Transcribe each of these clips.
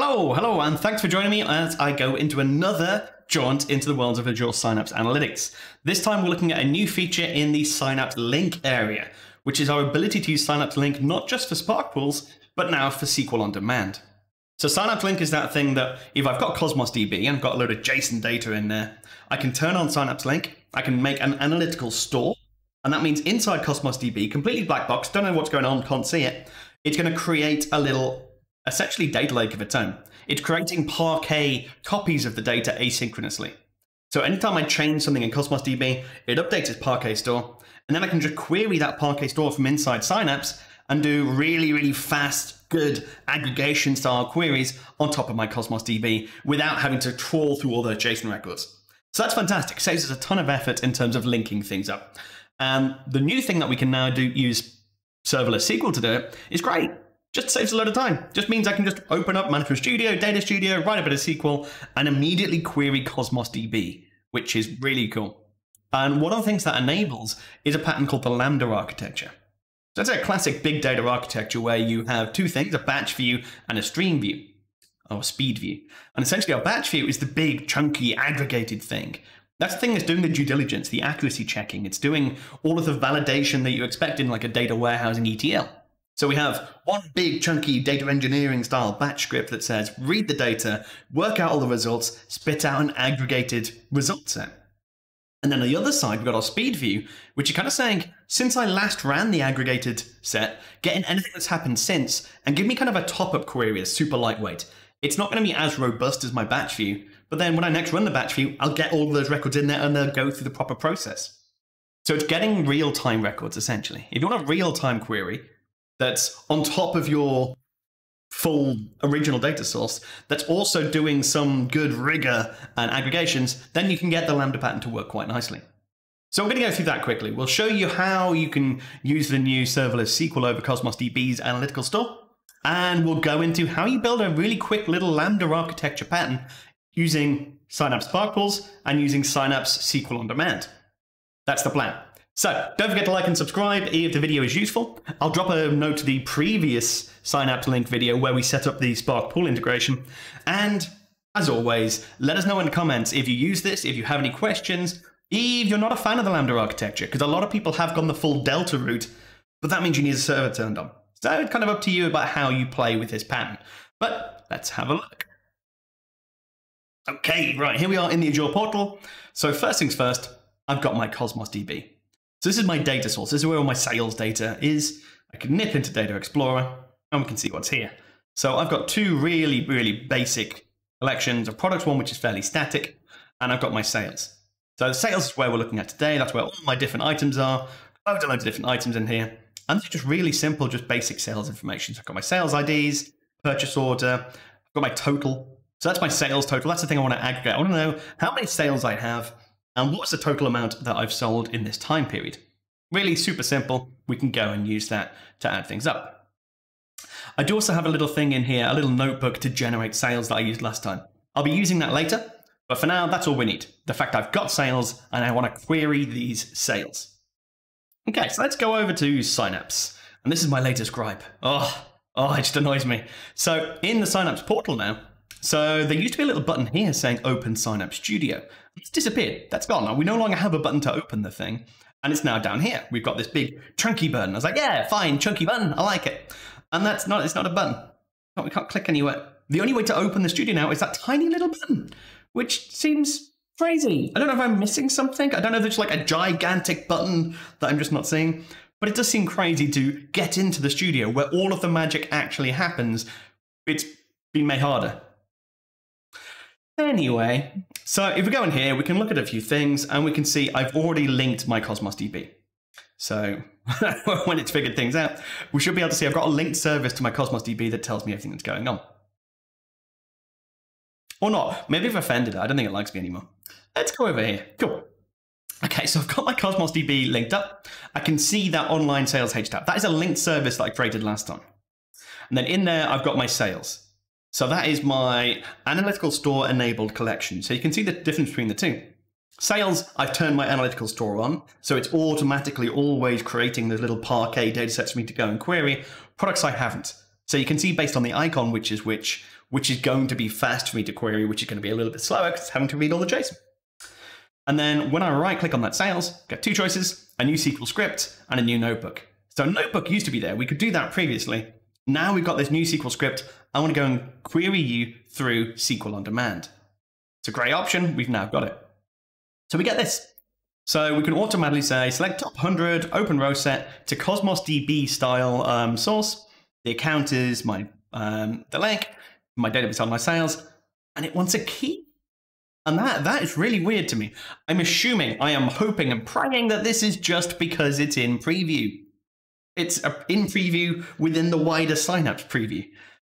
Hello, hello, and thanks for joining me as I go into another jaunt into the world of Azure Synapse Analytics. This time we're looking at a new feature in the Synapse Link area, which is our ability to use Synapse Link not just for Spark pools, but now for SQL on demand. So Synapse Link is that thing that if I've got Cosmos DB and I've got a load of JSON data in there, I can turn on Synapse Link, I can make an analytical store, and that means inside Cosmos DB, completely black box, don't know what's going on, can't see it, it's going to create a little essentially data lake of its own. It's creating Parquet copies of the data asynchronously. So anytime I change something in Cosmos DB, it updates its Parquet store, and then I can just query that Parquet store from inside Synapse and do really, really fast, good aggregation style queries on top of my Cosmos DB without having to trawl through all the JSON records. So that's fantastic. Saves us a ton of effort in terms of linking things up. And the new thing that we can now do use serverless SQL to do it is great just saves a lot of time. Just means I can just open up Management Studio, Data Studio, write a bit of SQL, and immediately query Cosmos DB, which is really cool. And one of the things that enables is a pattern called the Lambda architecture. So it's a classic big data architecture where you have two things, a batch view and a stream view, or speed view. And essentially our batch view is the big, chunky, aggregated thing. That's the thing that's doing the due diligence, the accuracy checking. It's doing all of the validation that you expect in like a data warehousing ETL. So we have one big chunky data engineering style batch script that says read the data, work out all the results, spit out an aggregated result set. And then on the other side, we've got our speed view, which is kind of saying, since I last ran the aggregated set, get in anything that's happened since, and give me kind of a top-up query that's super lightweight. It's not going to be as robust as my batch view, but then when I next run the batch view, I'll get all of those records in there and they'll go through the proper process. So it's getting real-time records, essentially. If you want a real-time query, that's on top of your full original data source that's also doing some good rigor and aggregations, then you can get the Lambda pattern to work quite nicely. So I'm going to go through that quickly. We'll show you how you can use the new serverless SQL over Cosmos DB's analytical store, and we'll go into how you build a really quick little Lambda architecture pattern using Synapse Spark pools and using Synapse SQL on demand. That's the plan. So don't forget to like and subscribe if the video is useful. I'll drop a note to the previous Synapse Link video where we set up the Spark pool integration. And as always, let us know in the comments if you use this, if you have any questions, if you're not a fan of the Lambda architecture, because a lot of people have gone the full Delta route, but that means you need a server turned on. So it's kind of up to you about how you play with this pattern. But let's have a look. Okay, right, here we are in the Azure portal. So first things first, I've got my Cosmos DB. So this is my data source. This is where all my sales data is. I can nip into Data Explorer and we can see what's here. So I've got two really, really basic collections of products, one which is fairly static, and I've got my sales. So the sales is where we're looking at today. That's where all my different items are. Loads and loads of different items in here. And it's just really simple, just basic sales information. So I've got my sales IDs, purchase order, I've got my total. So that's my sales total. That's the thing I want to aggregate. I want to know how many sales I have and what's the total amount that I've sold in this time period. Really super simple. We can go and use that to add things up. I do also have a little thing in here, a little notebook to generate sales that I used last time. I'll be using that later, but for now, that's all we need. The fact I've got sales and I want to query these sales. Okay, so let's go over to Synapse. And this is my latest gripe. Oh, oh, it just annoys me. So in the Synapse portal now, so there used to be a little button here saying Open Synapse Studio. It's disappeared. That's gone. Now we no longer have a button to open the thing. And it's now down here. We've got this big chunky button. I was like, yeah, fine, chunky button. I like it. And that's not, it's not a button. We can't click anywhere. The only way to open the studio now is that tiny little button, which seems crazy. I don't know if I'm missing something. I don't know if there's like a gigantic button that I'm just not seeing. But it does seem crazy to get into the studio where all of the magic actually happens. It's been made harder. Anyway, so if we go in here, we can look at a few things and we can see I've already linked my Cosmos DB. So when it's figured things out, we should be able to see I've got a linked service to my Cosmos DB that tells me everything that's going on. Or not. Maybe I've offended it. I don't think it likes me anymore. Let's go over here. Cool. Okay, so I've got my Cosmos DB linked up. I can see that online sales HTAP. That is a linked service that I created last time. And then in there, I've got my sales. So that is my analytical store enabled collection. So you can see the difference between the two. Sales, I've turned my analytical store on, so it's automatically always creating the little Parquet datasets for me to go and query. Products I haven't. So you can see based on the icon, which is which, which is going to be fast for me to query, which is going to be a little bit slower because it's having to read all the JSON. And then when I right click on that sales, get two choices, a new SQL script and a new notebook. So notebook used to be there. We could do that previously. Now we've got this new SQL script. I want to go and query you through SQL on demand. It's a great option. We've now got it. So we get this. So we can automatically say select top 100 open row set to Cosmos DB style um, source. The account is my um, the link, my database on my sales, and it wants a key. And that that is really weird to me. I'm assuming, I am hoping and praying that this is just because it's in preview. It's in preview within the wider Synapse preview.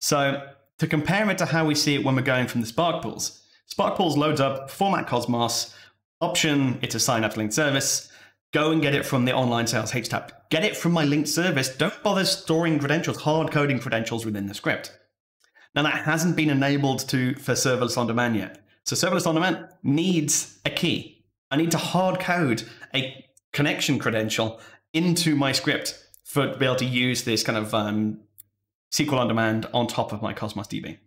So to compare it to how we see it when we're going from the Spark pools, Spark pools loads up format Cosmos, option, it's a Synapse linked service. Go and get it from the online sales HTAP. Get it from my linked service. Don't bother storing credentials, hard coding credentials within the script. Now that hasn't been enabled to for serverless on demand yet. So serverless on demand needs a key. I need to hard code a connection credential into my script for to be able to use this kind of um, SQL on demand on top of my Cosmos DB.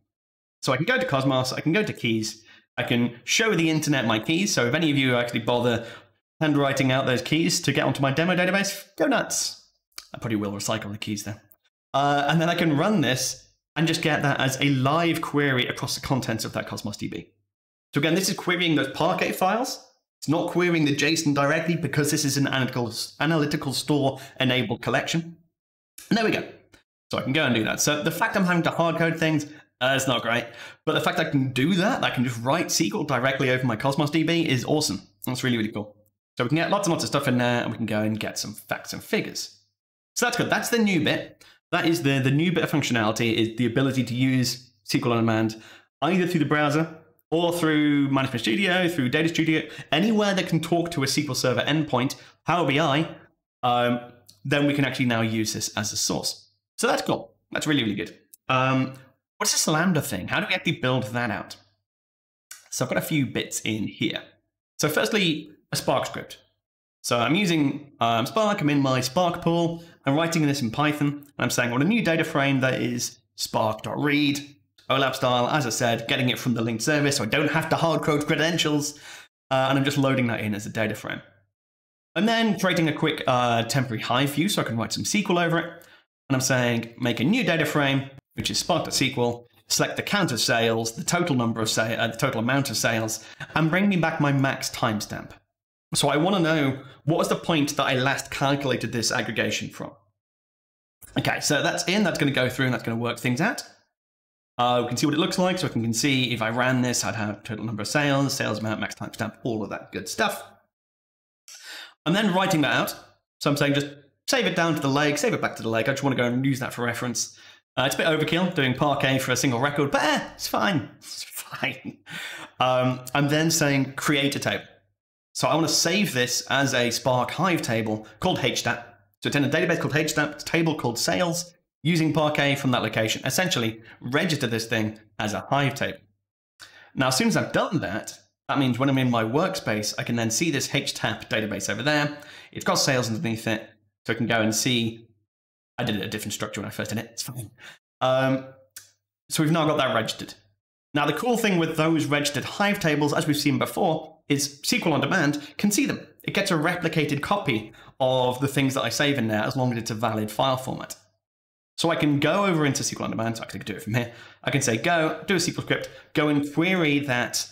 So I can go to Cosmos, I can go to keys, I can show the internet my keys. So if any of you actually bother handwriting out those keys to get onto my demo database, go nuts. I probably will recycle the keys there. Uh, and then I can run this and just get that as a live query across the contents of that Cosmos DB. So again, this is querying those Parquet files. It's not querying the JSON directly because this is an analytical, analytical store enabled collection. And there we go. So I can go and do that. So the fact I'm having to hard code things, uh, it's not great. But the fact I can do that, I can just write SQL directly over my Cosmos DB is awesome. That's really, really cool. So we can get lots and lots of stuff in there and we can go and get some facts and figures. So that's good. That's the new bit. That is the, the new bit of functionality is the ability to use SQL on demand either through the browser or through Management Studio, through Data Studio, anywhere that can talk to a SQL Server endpoint, Power BI, um, then we can actually now use this as a source. So that's cool. That's really, really good. Um, what's this Lambda thing? How do we actually build that out? So I've got a few bits in here. So firstly, a Spark script. So I'm using um, Spark, I'm in my Spark pool, I'm writing this in Python, and I'm saying on a new data frame that is spark.read, OLAP style, as I said, getting it from the linked service, so I don't have to hard code credentials, uh, and I'm just loading that in as a data frame. And then creating a quick uh, temporary Hive view so I can write some SQL over it. And I'm saying make a new data frame, which is spark.sql, select the count of sales, the total number of sales, uh, the total amount of sales, and bring me back my max timestamp. So I want to know what was the point that I last calculated this aggregation from. Okay, so that's in, that's going to go through and that's going to work things out. Uh, we can see what it looks like, so I can see if I ran this, I'd have total number of sales, sales amount, max timestamp, all of that good stuff. I'm then writing that out. So I'm saying just save it down to the lake, save it back to the lake. I just want to go and use that for reference. Uh, it's a bit overkill doing Parquet for a single record, but eh, it's fine. It's fine. Um, I'm then saying create a table. So I want to save this as a Spark Hive table called HTAP. So it's in a database called HTAP, a table called sales, using Parquet from that location. Essentially, register this thing as a Hive table. Now, as soon as I've done that, that means when I'm in my workspace, I can then see this HTAP database over there. It's got sales underneath it, so I can go and see. I did it a different structure when I first did it. It's fine. Um, so we've now got that registered. Now, the cool thing with those registered Hive tables, as we've seen before, is SQL on demand can see them. It gets a replicated copy of the things that I save in there as long as it's a valid file format. So I can go over into SQL on demand, so I can do it from here. I can say go, do a SQL script, go and query that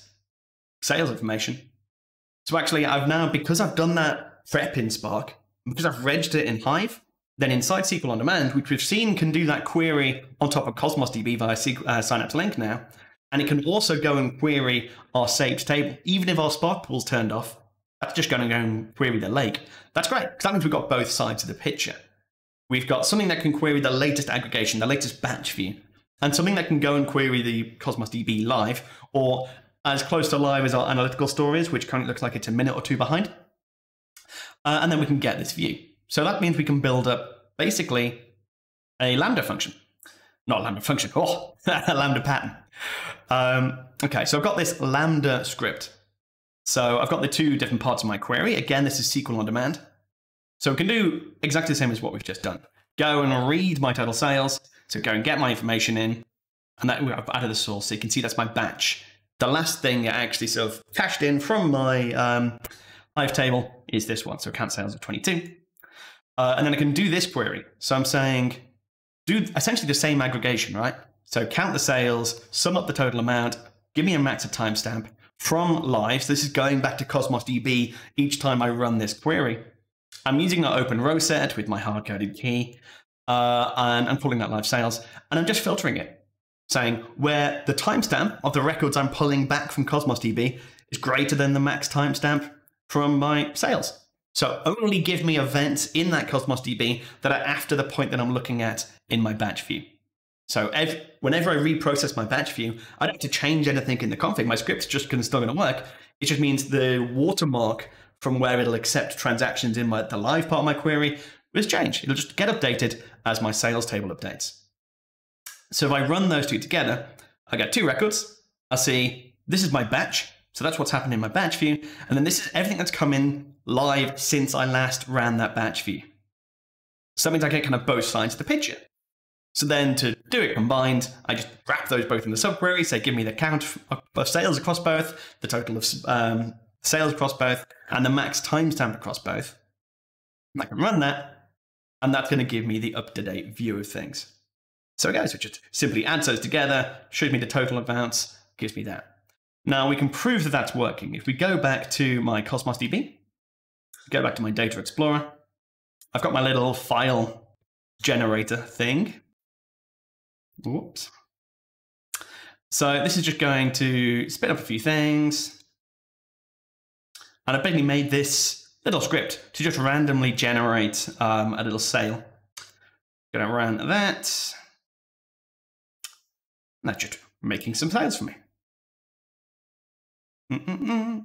sales information. So actually I've now, because I've done that prep in Spark, because I've registered it in Hive, then inside SQL on demand, which we've seen can do that query on top of Cosmos DB via SQL, uh, Synapse Link now, and it can also go and query our saved table. Even if our Spark pool's turned off, that's just going to go and query the lake. That's great, because that means we've got both sides of the picture. We've got something that can query the latest aggregation, the latest batch view, and something that can go and query the Cosmos DB live, or as close to live as our analytical store is, which currently looks like it's a minute or two behind. Uh, and then we can get this view. So that means we can build up basically a Lambda function. Not a Lambda function, oh, a Lambda pattern. Um, okay, so I've got this Lambda script. So I've got the two different parts of my query. Again, this is SQL on demand. So we can do exactly the same as what we've just done. Go and read my total sales, So go and get my information in, and that I've added the source. So you can see that's my batch. The last thing that actually sort of cached in from my um, Hive table is this one. So account sales of 22. Uh, and then I can do this query. So I'm saying, do essentially the same aggregation, right? So count the sales, sum up the total amount, give me a max of timestamp from live. So this is going back to Cosmos DB each time I run this query. I'm using that open row set with my hard-coded key, uh, and I'm pulling that live sales, and I'm just filtering it, saying where the timestamp of the records I'm pulling back from Cosmos DB is greater than the max timestamp from my sales. So only give me events in that Cosmos DB that are after the point that I'm looking at in my batch view. So if, whenever I reprocess my batch view, I don't have to change anything in the config. My script's just still going to work. It just means the watermark from where it'll accept transactions in my, the live part of my query will change. It'll just get updated as my sales table updates. So if I run those two together, I get two records. I see this is my batch. So that's what's happened in my batch view. And then this is everything that's come in live since I last ran that batch view. So that means I get kind of both sides of the picture. So then to do it combined, I just wrap those both in the subquery, say give me the count of sales across both, the total of um, sales across both, and the max timestamp across both. I can run that, and that's going to give me the up-to-date view of things. So guys, we just simply adds those together, shows me the total amounts, gives me that. Now we can prove that that's working. If we go back to my Cosmos DB, go back to my Data Explorer, I've got my little file generator thing. Whoops. So this is just going to spit up a few things. And I basically made this little script to just randomly generate um, a little sale. Gonna run that. That's just making some sales for me. Mm -mm -mm.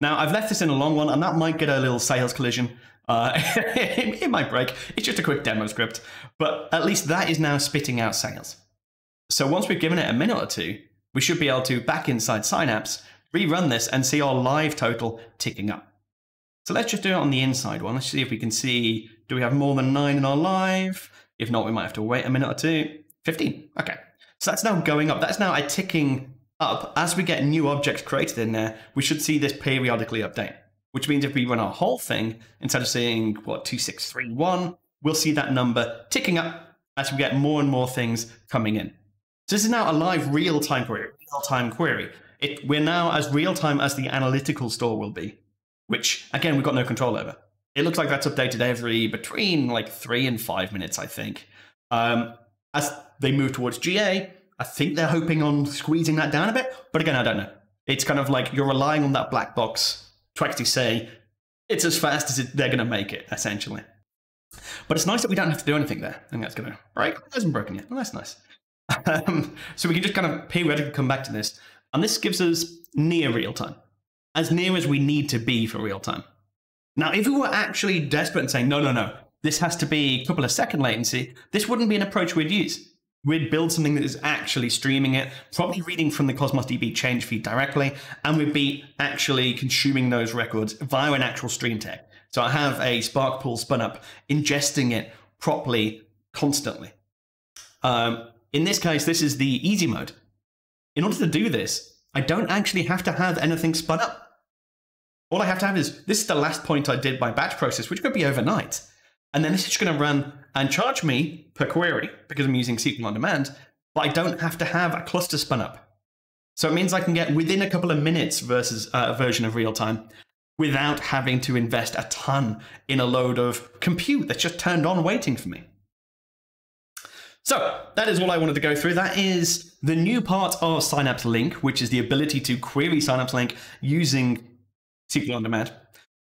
Now I've left this in a long one, and that might get a little sales collision. Uh, it might break. It's just a quick demo script, but at least that is now spitting out sales. So once we've given it a minute or two, we should be able to back inside Synapse rerun this and see our live total ticking up. So let's just do it on the inside one. Let's see if we can see, do we have more than nine in our live? If not, we might have to wait a minute or two. 15, okay. So that's now going up. That's now a ticking up. As we get new objects created in there, we should see this periodically update, which means if we run our whole thing, instead of seeing, what, 2631, we'll see that number ticking up as we get more and more things coming in. So this is now a live real-time query, real-time query. It, we're now as real time as the analytical store will be, which again, we've got no control over. It looks like that's updated every between like three and five minutes, I think. Um, as they move towards GA, I think they're hoping on squeezing that down a bit. But again, I don't know. It's kind of like you're relying on that black box to actually say it's as fast as it, they're going to make it, essentially. But it's nice that we don't have to do anything there. I think that's going to break. It hasn't broken yet. Well, that's nice. Um, so we can just kind of periodically come back to this. And this gives us near real time, as near as we need to be for real time. Now, if we were actually desperate and saying, no, no, no, this has to be a couple of second latency, this wouldn't be an approach we'd use. We'd build something that is actually streaming it, probably reading from the Cosmos DB change feed directly, and we'd be actually consuming those records via an actual stream tag. So I have a Spark pool spun up, ingesting it properly, constantly. Um, in this case, this is the easy mode. In order to do this, I don't actually have to have anything spun up. All I have to have is this is the last point I did my batch process, which could be overnight. And then this is going to run and charge me per query because I'm using SQL on demand, but I don't have to have a cluster spun up. So it means I can get within a couple of minutes versus uh, a version of real time without having to invest a ton in a load of compute that's just turned on waiting for me. So that is all I wanted to go through. That is the new part of Synapse Link, which is the ability to query Synapse Link using SQL on demand.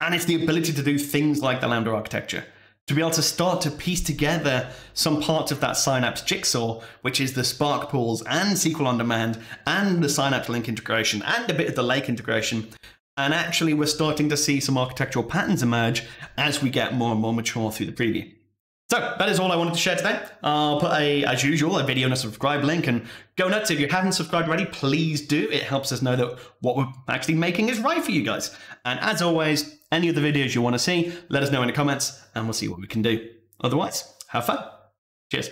And it's the ability to do things like the Lambda architecture. To be able to start to piece together some parts of that Synapse jigsaw, which is the Spark pools and SQL on demand and the Synapse Link integration and a bit of the Lake integration. And actually, we're starting to see some architectural patterns emerge as we get more and more mature through the preview. So that is all I wanted to share today. I'll put a, as usual, a video and a subscribe link and go nuts. If you haven't subscribed already, please do. It helps us know that what we're actually making is right for you guys. And as always, any of the videos you want to see, let us know in the comments and we'll see what we can do. Otherwise, have fun. Cheers.